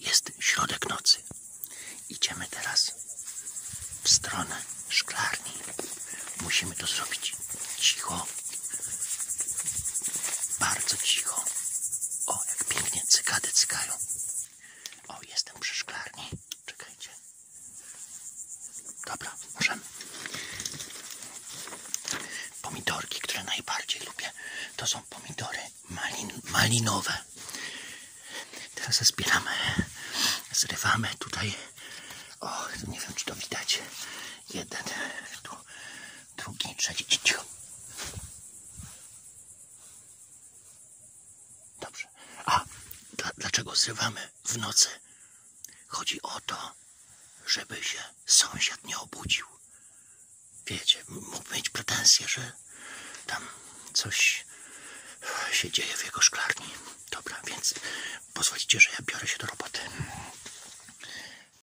Jest środek nocy. Idziemy teraz w stronę szklarni. Musimy to zrobić cicho. Bardzo cicho. O, jak pięknie cykady cykają. O, jestem przy szklarni. Czekajcie. Dobra, możemy. Pomidorki, które najbardziej lubię, to są pomidory malin, malinowe. Teraz zbieramy, zrywamy tutaj. O, nie wiem, czy to widać. Jeden, tu, drugi, trzeci. Cicho. Dobrze. A dla, dlaczego zrywamy w nocy? Chodzi o to, żeby się sąsiad nie obudził. Wiecie, mógł mieć pretensje, że tam coś się dzieje w jego szklarni. Dobra, więc pozwolicie, że ja biorę się do roboty.